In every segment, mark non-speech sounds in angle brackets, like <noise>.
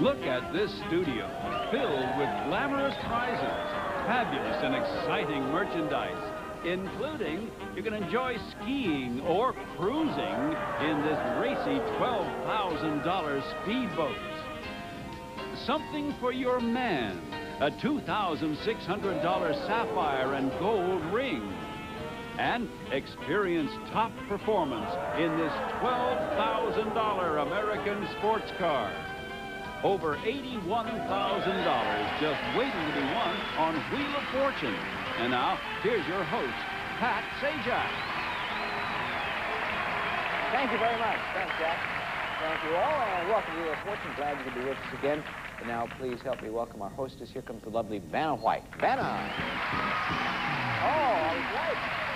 Look at this studio, filled with glamorous prizes, fabulous and exciting merchandise, including you can enjoy skiing or cruising in this racy $12,000 speedboat. Something for your man, a $2,600 sapphire and gold ring. And experience top performance in this $12,000 American sports car. Over $81,000 just waiting to be won on Wheel of Fortune. And now, here's your host, Pat Sajak. Thank you very much. Thanks, Jack. Thank you all, and welcome to Wheel of Fortune. Glad you could be with us again. And now, please help me welcome our hostess. Here comes the lovely Vanna White. Vanna! Oh, I was right.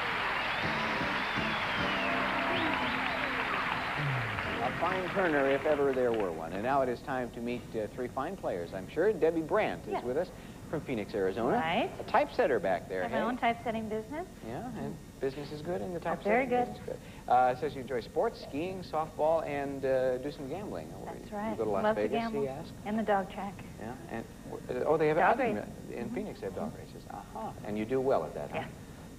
Fine turner, if ever there were one. And now it is time to meet uh, three fine players, I'm sure. Debbie Brandt is with us from Phoenix, Arizona. Right. A typesetter back there, I have hey? my own typesetting business. Yeah, and business is good in the typesetting very good. business good. Uh, says you enjoy sports, skiing, softball, and uh, do some gambling. That's You right. go to Las Love Vegas, gamble. he asked. And the dog track. Yeah, and uh, oh, they have Dog other- in Phoenix. They have dog races. Aha, uh -huh. and you do well at that, huh? Yeah.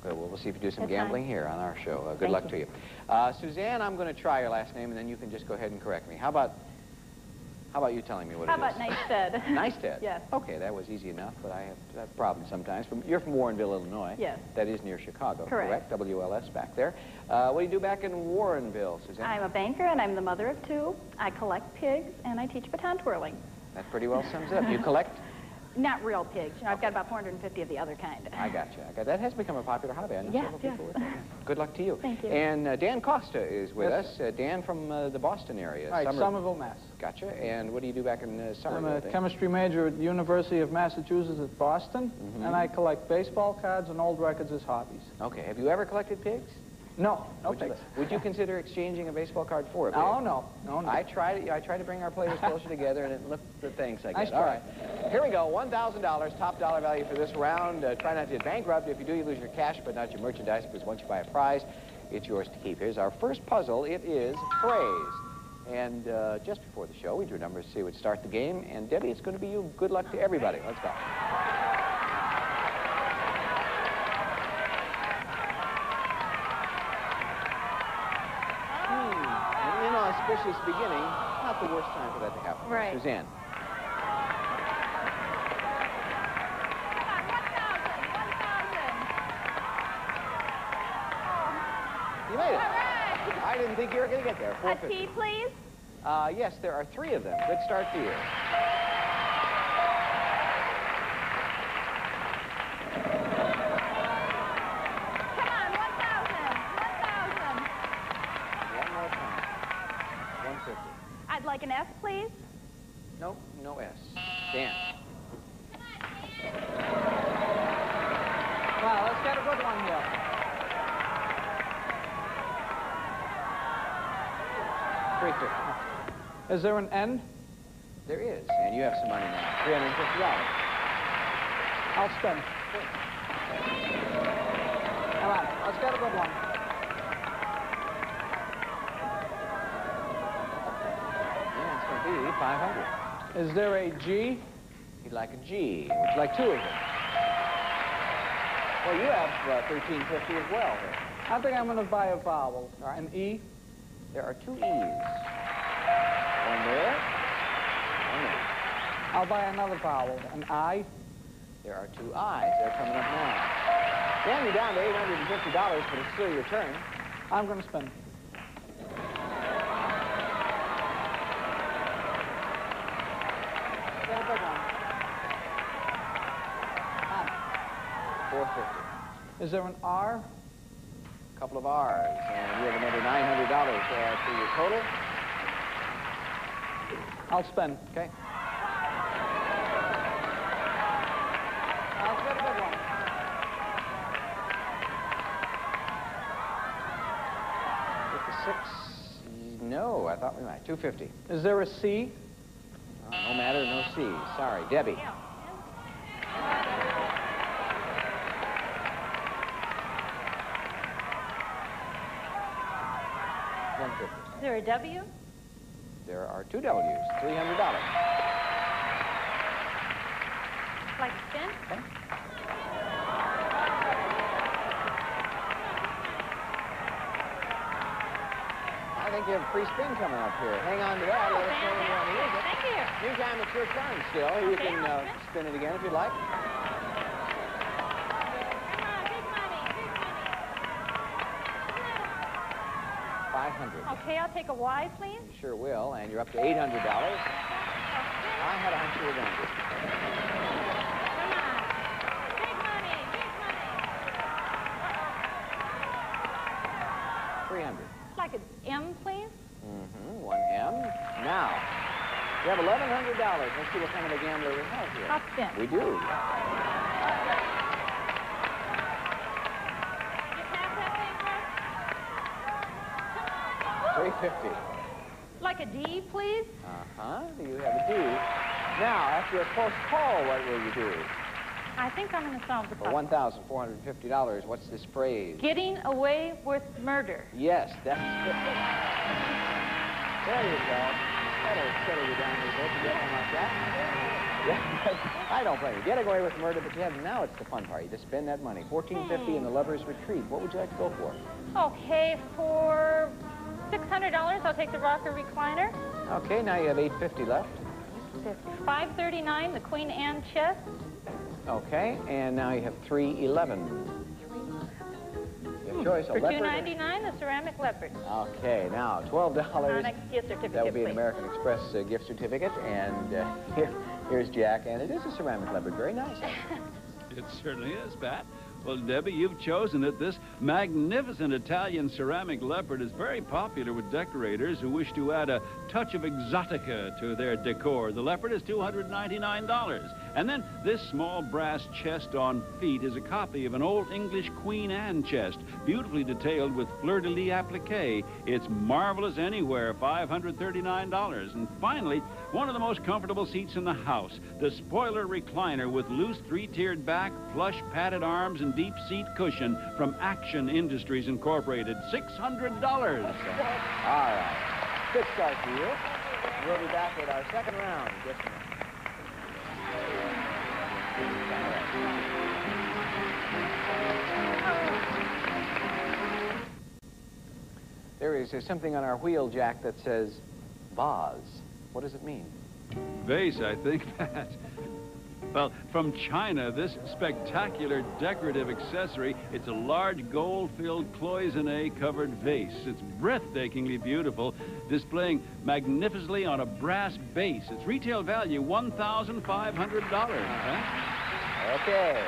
Good. Well, we'll see if you do some gambling here on our show. Uh, good Thank luck you. to you, uh, Suzanne. I'm going to try your last name, and then you can just go ahead and correct me. How about how about you telling me what it is? How about is? Neisted? Neisted. Yes. Okay, that was easy enough, but I have, have problems sometimes. From, you're from Warrenville, Illinois. Yes. That is near Chicago, Correct. WLS back there. Uh, what do you do back in Warrenville, Suzanne? I'm a banker and I'm the mother of two. I collect pigs and I teach baton twirling. That pretty well sums it up. You collect? Not real pigs. You know, I've got about 450 of the other kind. I got you. I got that has become a popular hobby. I know Yes, several yes. people with that. <laughs> Good luck to you. Thank you. And uh, Dan Costa is with Yes, us. Uh, Dan from uh, the Boston area. All right, Summer- Somerville, Mass. Gotcha. And what do you do back in uh, I'm a chemistry major at the University of Massachusetts at Boston, Mm-hmm. and I collect baseball cards and old records as hobbies. Okay. Have you ever collected pigs? No, no would, you, would you consider exchanging a baseball card for a pig? No, no, no, no. I tried. I tried to bring our players closer together, and it looked the things I Nice get. All try. here we go. One thousand dollars, top dollar value for this round. Uh, try not to get bankrupt. If you do, you lose your cash, but not your merchandise, because once you buy a prize, it's yours to keep. Here's our first puzzle. It is phrase. And uh, just before the show, we drew numbers to see who would start the game. And Debbie, it's going to be you. Good luck to everybody. Let's go. Hmm. Beginning. Not the worst time for that to happen. Right. Suzanne. You made it. I didn't think you were going to get there. A tea, please. Uh, yes, there are three of them. Good start to you. Come on, 1,000. 1,000. One more time. 150. I'd like an S, please. Nope, no S. Dan. Wow, let's get a good one here. Fifty. Is there an N? There is, and you have some money now. Three hundred fifty dollars. I'll spend. Come on, let's get a good one. Yeah, it's going to be five hundred. Is there a G? You'd like a G. Would you like two of them? Well, you have uh, thirteen fifty as well. I think I'm going to buy a vowel. An E? There are two E's. One there. One there. I'll buy another vowel. An I? There are two I's. They're coming up now. Dan, you're down to eight hundred and fifty dollars, but it's still your turn. I'm going to spend. Get a big one. Four fifty. Is there an R? A couple of R's, and you have another nine hundred dollars uh, for your total. I'll spend. Okay. I'll get a big one. Fifty-six. No, I thought we might. Two fifty. Is there a C? no matter, no C. Sorry, Debbie. there a W? There are two W's, $300. Like spin? Okay. I think you have free spin coming up here. Hang on to that. Oh, Let us know when you want to use it. Thank you. Meantime, it's your turn still. Okay, you can uh, spin it again if you'd like. 500. Okay, I'll take a Y, please. You sure will. And you're up to $800. I had a hunch you were going to. Come on. Big money, big money. 300. Like an M, please. Mm-hmm. One M. Now, you have $1,100. Let's see what kind of a gambler we have here. I'll spin. We do. 50. Like a D, please? Uh-huh. You have a D. Now, after a close call, what will you do? I think I'm going to solve the problem. For $1,450, what's this phrase? Getting away with murder. Yes, that's it. There you go. That'll settle you down a little bit. You get one like that. Yeah, <laughs> I don't blame you. Get away with murder, but you have now it's the fun part. You just spend that money. $1,450 hmm. in the lover's retreat. What would you like to go for? Okay, for $600, I'll take the rocker recliner. Okay, now you have eight fifty left. 539 the Queen Anne chest. Okay, and now you have three eleven. Your choice, a For leopard. 299 the ceramic leopard. Okay, now twelve dollars. Gift certificate, That would be an. American Express uh, gift certificate, and uh, <laughs> here, here's Jack, and it is a ceramic leopard. Very nice. <laughs> It certainly is, Pat. Well, Debbie, you've chosen it. This magnificent Italian ceramic leopard is very popular with decorators who wish to add a touch of exotica to their decor. The leopard is $299. And then this small brass chest on feet is a copy of an old English Queen Anne chest, beautifully detailed with fleur-de-lis applique. It's marvelous anywhere, $539. And finally, one of the most comfortable seats in the house, the spoiler recliner with loose three-tiered back, plush padded arms, and deep seat cushion from Action Industries Incorporated. $600. All right. Good start for you. We'll be back with our second round in just a minute. There is there's something on our wheel, Jack, that says vase. What does it mean? Vase, I think, <laughs> Pat. Well, from China, this spectacular decorative accessory, it's a large gold-filled cloisonne-covered vase. It's breathtakingly beautiful, displaying magnificently on a brass base. Its retail value, $1,500. Huh? Okay.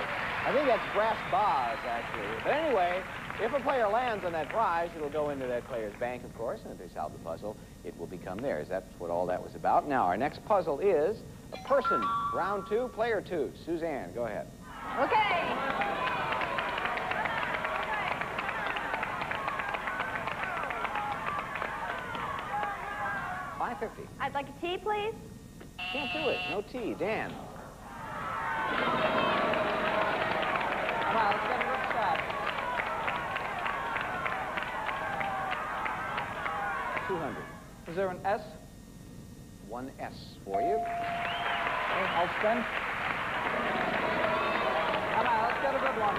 I think that's brass bars, actually. But anyway, if a player lands on that prize, it'll go into that player's bank, of course, and if they solve the puzzle, it will become theirs. That's what all that was about. Now, our next puzzle is a person. Round two, player two. Suzanne, go ahead. Okay. I'd like a tea, please. Can't do it. No tea. Dan. A shot. Two hundred. Is there an S? One S for you. Okay, I'll spin. Come on, let's get a good one.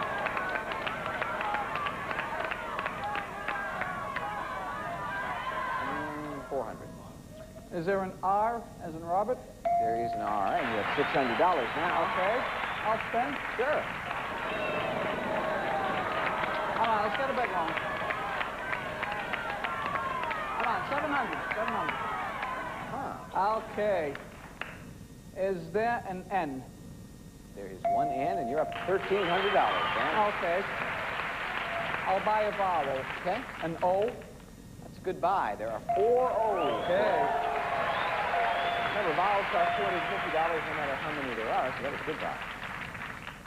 Mm, Four hundred. Is there an R as in Robert? There is an R, and you have six hundred dollars now. Okay, I'll spend? Sure. Come on, let's get a big one. Come on, 700, 700. Huh. Okay. Is there an N? There is one N, and you're up to thirteen hundred dollars, Dan. Okay. I'll buy a vowel. Okay. An O. That's goodbye. There are four O's. Okay. Remember, vowels cost two hundred and fifty dollars no matter how many there are, so that was goodbye.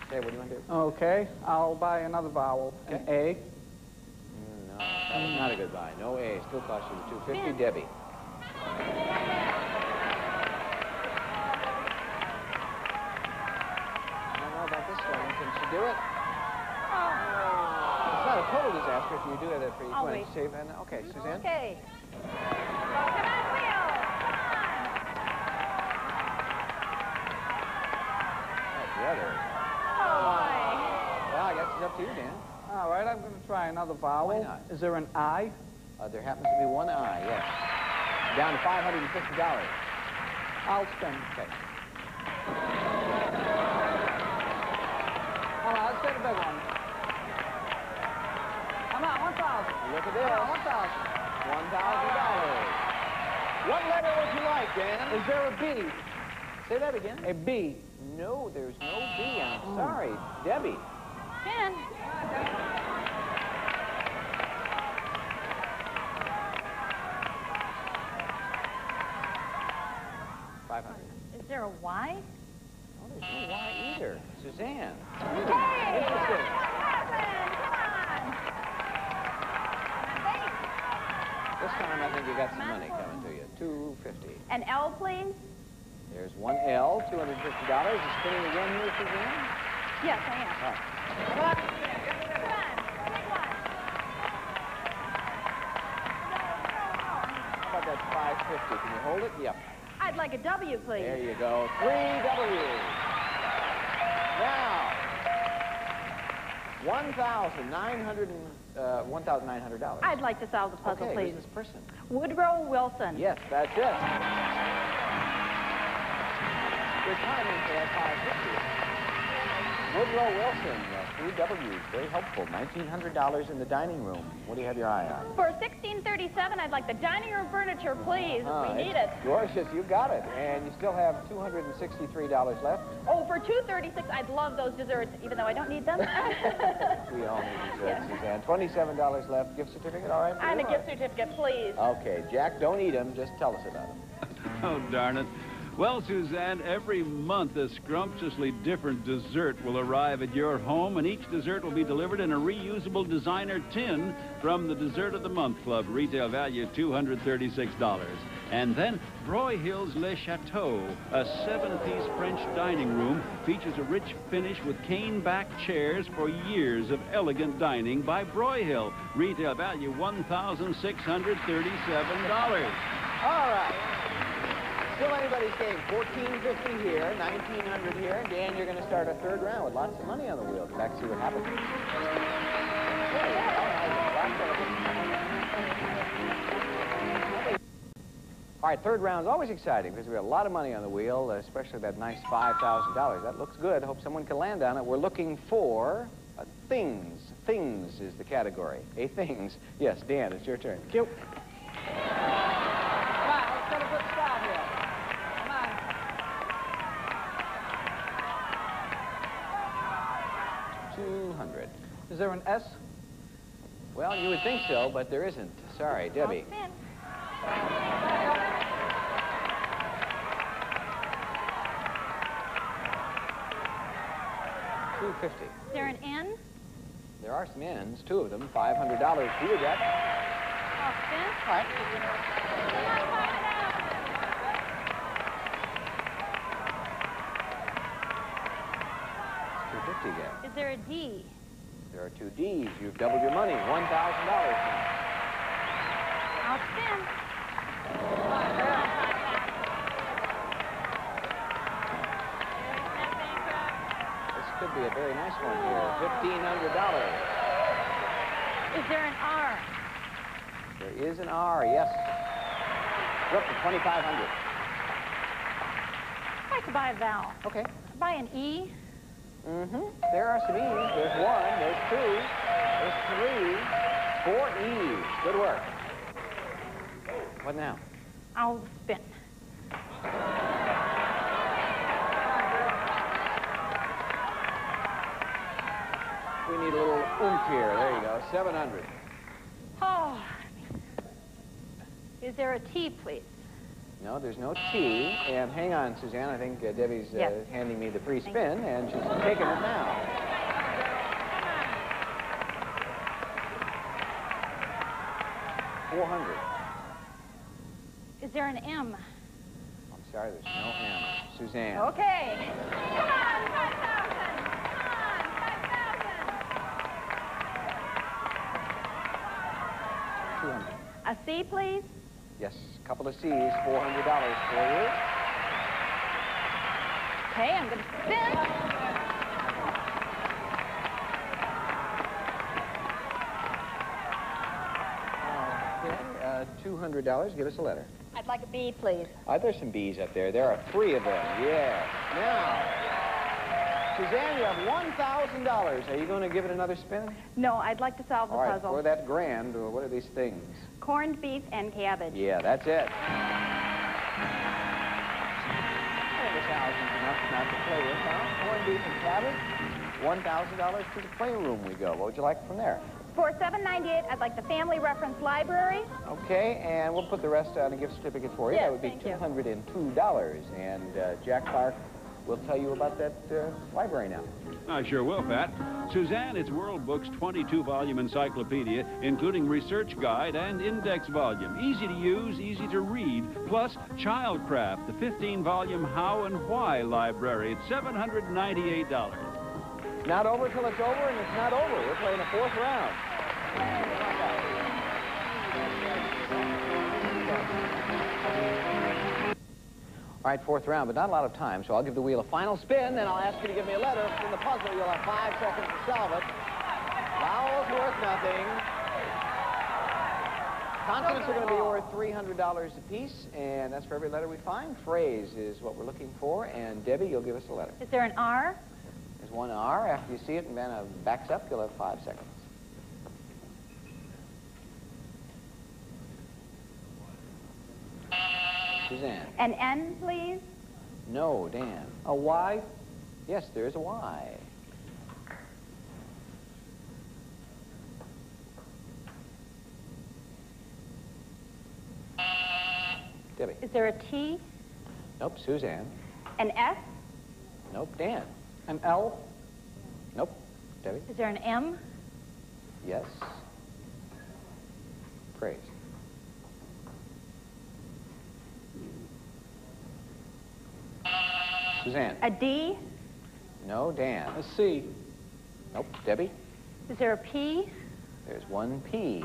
Okay, what do you want to do? Okay, I'll buy another vowel. An A. Mm, No, that's not a good buy. No A. Still costs you two fifty. Man. Debbie. I don't know about this one. Can she do it? It's not a total disaster if you do have that for each I'll wait. Save and okay, Suzanne. Okay. Come on, wheel. Come on. Two the other. Oh, boy. Well, I guess it's up to you, Dan. All right, I'm going to try another vowel. Why not? Is there an I? Uh, there happens to be one I, yes. Down to $550. I'll spend. Okay. Hold on, let's take a big one. Come on, 1,000. Look at Come on, this. 1,000. $1,000. What letter would you like, Dan? Is there a B? Say that again. A B. No, there's no B. I'm sorry. Debbie. Ben, Five hundred. is there a Y? Oh, there's no Y either. Suzanne. Hey! Interesting. This time I think you got some money coming to you. Two fifty. An L, please? There's one L, two hundred fifty dollars. Is spinning again here, Suzanne? Yes, I am. All right. Come on, big one. How about that five fifty? Can you hold it? Yep. I'd like a W, please. There you go. Three W's. Now, one thousand nine hundred uh, one thousand nine hundred dollars. I'd like to solve the puzzle, okay, please. who's this person? Woodrow Wilson. Yes, that's it. Good timing for that 550. Woodrow Wilson, uh, three W's, very helpful. $1,900 in the dining room. What do you have your eye on? For 1637, I'd like the dining room furniture, please. Ah, we need it. Gorgeous, you got it. And you still have $263 left. Oh, for 236, I'd love those desserts, even though I don't need them. <laughs> We all need desserts, Suzanne. $27 left. Gift certificate, all right? for and a you? gift certificate, please. Okay, Jack, don't eat them. Just tell us about them. <laughs> Oh, darn it. Well, Suzanne, every month a scrumptiously different dessert will arrive at your home, and each dessert will be delivered in a reusable designer tin from the Dessert of the Month Club, retail value $236. And then Broyhill's Le Chateau, a seven-piece French dining room, features a rich finish with cane-back chairs for years of elegant dining by Broyhill, retail value $1,637. All right. Still anybody's game. 1450 here, 1900 here. Dan, you're going to start a third round with lots of money on the wheel. Back see what happens. All right, third round's always exciting because we have a lot of money on the wheel, especially that nice $5,000. That looks good. Hope someone can land on it. We're looking for uh, things. Things is the category. A things. Yes, Dan, it's your turn. Cute. Come on, let's get a good start here. Come on. Two hundred. Is there an S? Well, you would think so, but there isn't. Sorry, oh, Debbie. Two fifty. Is there an N? There are some ends, two of them. Five hundred dollars for you, Jack. I'll. All right. Two fifty again. Is there a D? There are two D's. You've doubled your money. One thousand dollars now. I'll spin. This could be a very nice one here. Fifteen hundred dollars. Is there an R? There is an R, yes. We're up to twenty-five hundred. I'd like to buy a vowel. Okay. Buy an E. Mm-hmm. There are some E's. There's one, there's two, there's three, four E's. Good work. What now? I'll spin. We need a little oomph here. There you go. 700. Oh. Is there a T, please? No, there's no T. And hang on, Suzanne. I think uh, Debbie's uh, Yes. handing me the free spin, and she's taking it now. Four hundred. Is there an M? I'm sorry, there's no M. Suzanne. Okay. Come on, 5,000. Come on, 5,000. 200. A C, please? Yes, a couple of C's, $400 for you. Okay, I'm going to spin. Okay, uh, $200, give us a letter. I'd like a B, please. Uh, there's some B's up there. There are three of them, yeah. Now, Suzanne, you have $1,000. Are you going to give it another spin? No, I'd like to solve the All right, puzzle. Or that grand, or what are these things? Corned beef and cabbage. Yeah, that's it. Well, thousand's enough not to play with, huh? Corned beef and cabbage. $1,000 to the playroom we go. What would you like from there? For $7.98, I'd like the Family Reference Library. Okay, and we'll put the rest on a gift certificate for you. Yes, that would be $202. And uh, Jack Clark will tell you about that uh, library now. I sure will, Pat. Suzanne, it's World Book's 22-volume encyclopedia, including research guide and index volume. Easy to use, easy to read, plus Childcraft, the 15-volume How and Why library It's $798. Not over till it's over, and it's not over. We're playing a fourth round. All right, fourth round, but not a lot of time, so I'll give the wheel a final spin, then I'll ask you to give me a letter from the puzzle. You'll have five seconds to solve it. Vowels worth nothing. Consonants are going to be worth $300 apiece, and that's for every letter we find. Phrase is what we're looking for, and Debbie, you'll give us a letter. Is there an R? There's one R. After you see it and Vanna backs up, you'll have five seconds. Suzanne. An N, please? No, Dan. A Y? Yes, there is a Y. Debbie. Is there a T? Nope, Suzanne. An S? Nope, Dan. An L? Nope, Debbie. Is there an M? Yes. Praise. Suzanne. A D? No, Dan. A C. Nope. Debbie. Is there a P? There's one P.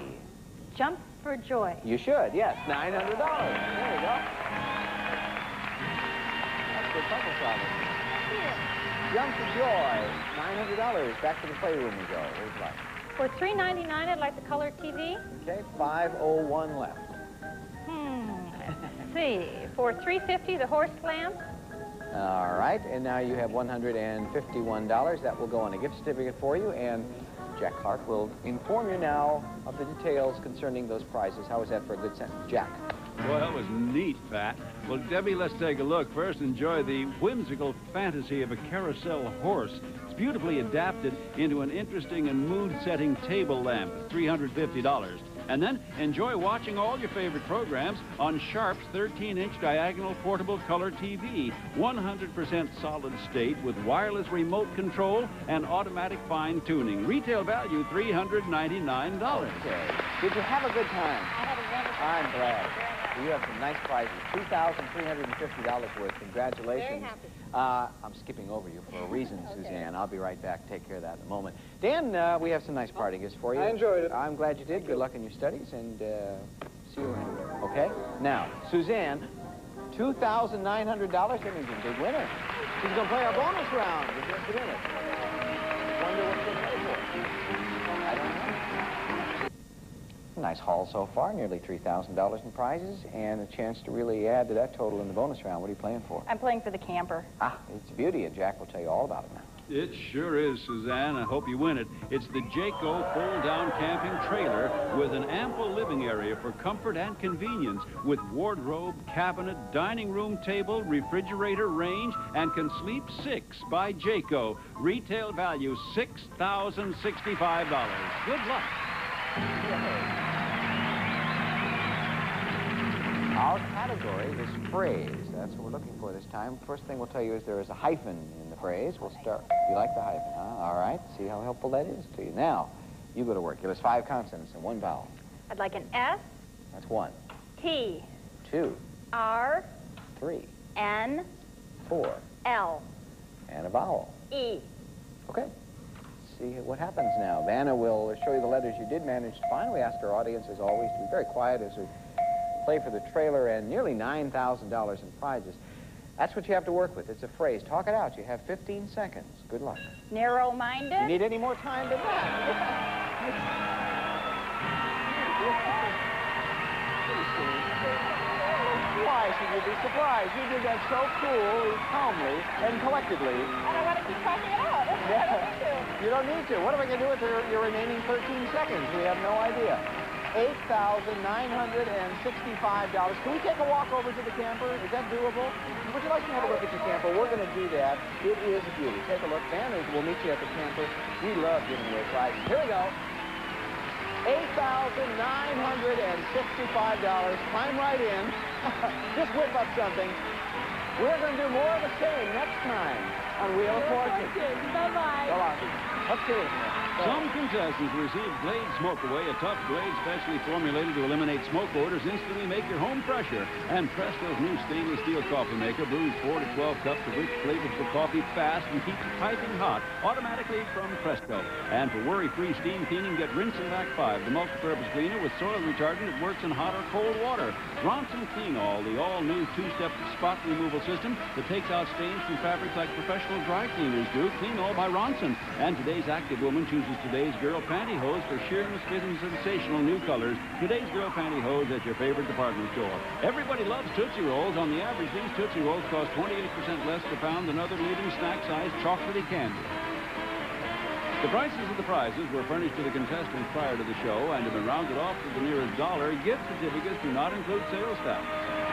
Jump for joy. You should, yes. $900. There you go. That's good puzzle solving. Jump for joy. $900. Back to the playroom we go. Where's luck? For $3.99, I'd like the color TV. Okay, 501 left. Hmm. Let's see. For $3.50, the horse lamp. All right, and now you have $151. That will go on a gift certificate for you, and Jack Clark will inform you now of the details concerning those prizes. How was that for a good sentence? Jack. Well, that was neat, Pat. Well, Debbie, let's take a look. First, enjoy the whimsical fantasy of a carousel horse. It's beautifully adapted into an interesting and mood-setting table lamp at $350. And then enjoy watching all your favorite programs on Sharp's 13-inch diagonal portable color TV. 100% solid state with wireless remote control and automatic fine-tuning. Retail value $399. Okay. Did you have a good time? I had a wonderful time. I'm glad. You have some nice prizes. $2,350 worth. Congratulations. Very happy. Uh, I'm skipping over you for a reason, <laughs> Suzanne. I'll be right back. Take care of that in a moment. Dan, uh, we have some nice party gifts for you. I enjoyed it. I'm glad you did. Good luck in your studies, and uh, see you around. Okay? Now, Suzanne, $2,900. That means you're a big winner. She's going to play our bonus round. You're interested in it. Nice haul so far, nearly $3,000 in prizes, and a chance to really add to that total in the bonus round. What are you playing for? I'm playing for the camper. Ah, it's a beauty, and Jack will tell you all about it now. It sure is, Suzanne. I hope you win it. It's the Jayco fold-down camping trailer with an ample living area for comfort and convenience with wardrobe, cabinet, dining room table, refrigerator, range, and can sleep six by Jayco. Retail value $6,065. Good luck. Our category is phrase. That's what we're looking for this time. First thing we'll tell you is there is a hyphen in the phrase. We'll start. You like the hyphen, huh? All right. See how helpful that is to you. Now, you go to work. Give us five consonants and one vowel. I'd like an S, That's one, T, two, R, three, N, four, L, and a vowel. E. Okay. See what happens now. Vanna will show you the letters you did manage to find. We asked our audience, as always, to be very quiet as we play for the trailer and nearly $9,000 in prizes. That's what you have to work with. It's a phrase. Talk it out. You have 15 seconds. Good luck. Narrow-minded. You need any more time than that? Why should you be surprised? You did that so coolly, calmly, and collectedly. And I want to keep talking it out. You don't need to. What am I going to do with your, your remaining 13 seconds? We have no idea. $8,965. Can we take a walk over to the camper? Is that doable? Would you like to have a look at your camper? We're going to do that. It is a beauty. Take a look. Families will meet you at the camper. We love giving away prizes. Here we go. $8,965. Climb right in. <laughs> Just whip up something. We're going to do more of the same next time on Wheel of Fortune. Bye-bye. Long. Let's see. Some contestants receive Glade Smoke Away, a tough Glade specially formulated to eliminate smoke odors, instantly make your home fresher. And Presto's new stainless steel coffee maker brews 4 to 12 cups of rich flavors flavorful coffee fast and keeps piping hot automatically from Presto. And for worry-free steam cleaning, get Rinse and Vac 5, the multi-purpose cleaner with soil retardant that works in hot or cold water. Ronson Clean All, the all-new two-step spot removal system that takes out stains from fabrics like professional dry cleaners do. Clean All by Ronson. And today's active woman chooses today's girl pantyhose for fit, and sensational new colors. Today's girl pantyhose at your favorite department store. Everybody loves Tootsie Rolls. On the average, these Tootsie Rolls cost 28% less per pound than other leading snack-sized chocolatey candy. The prices of the prizes were furnished to the contestants prior to the show and have been rounded off to the nearest dollar. Gift certificates do not include sales tax.